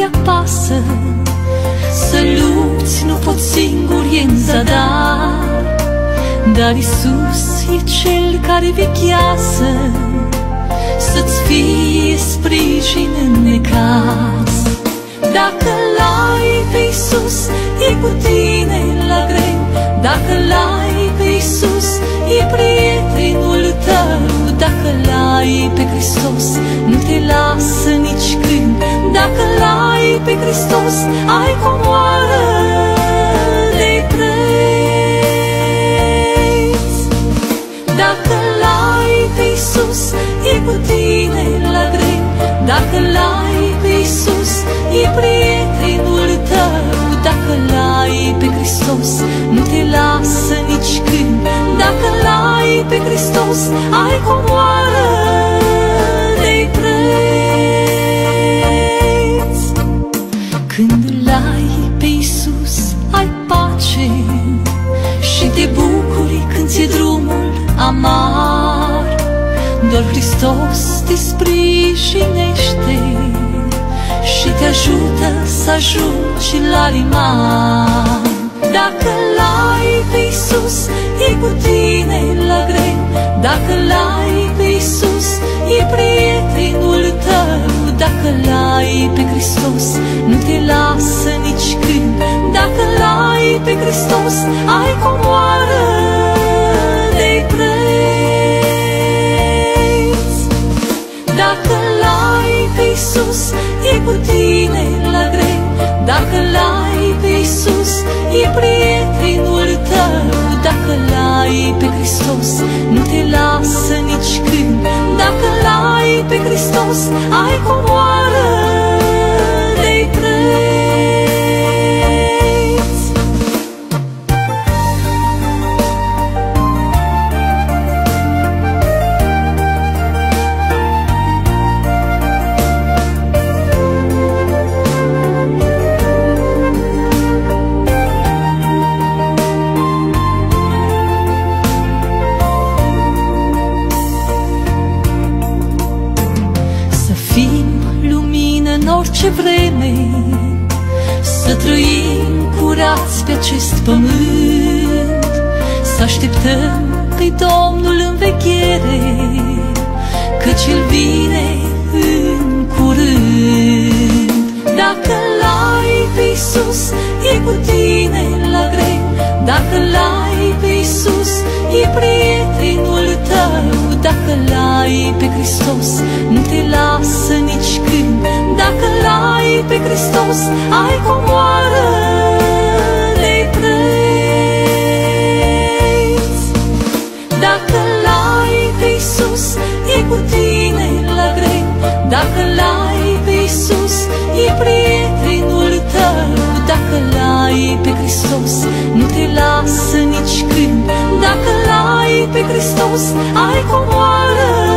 de apasă Să lupți nu pot singur, e în zadar. Dar Iisus e cel care vechează Să-ți fie sprijin în necaz Dacă l-ai pe Isus, e cu tine la greu. Dacă l-ai Dacă l-ai pe Hristos, nu te lasă nici când. Dacă l-ai pe Hristos, ai comoară de preț. Dacă l-ai pe Isus, e cu tine la greu Dacă l-ai pe Isus, e prietenul tău. Dacă l-ai pe Hristos, Hristos, ai comoară de preț. Când l-ai pe Isus, ai pace Și te bucuri când ți-e drumul amar. Doar Hristos te sprijinește Și te ajută să ajungi la liman Dacă l-ai pe Isus, e prietenul tău. Dacă l-ai pe Hristos, nu te lasă nici când. Dacă l-ai pe Hristos, ai comoară de preț. Dacă l-ai pe Isus, e cu tine la greu. Dacă l-ai pe Isus, e prietenul tău. Dacă l-ai pe Hristos, l-ai pe Hristos, ai comoară în orice vreme. Să trăim curați pe acest pământ Să așteptăm pe Domnul în vechere Căci El vine în curând. Dacă l-ai pe Iisus, e cu tine la greu. Dacă l-ai pe Iisus, e prietenul tău. Dacă l-ai pe Hristos, l-ai pe Hristos, ai comoară de preț Dacă l-ai pe Iisus, e cu tine la greu. Dacă l-ai pe Iisus, e prietenul tău. Dacă l-ai pe Hristos, nu te lasă nici când. Dacă l-ai pe Hristos, ai comoară